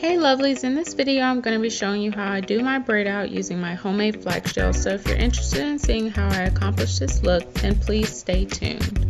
Hey lovelies, in this video I'm going to be showing you how I do my braid out using my homemade flax gel. So if you're interested in seeing how I accomplish this look, then please stay tuned.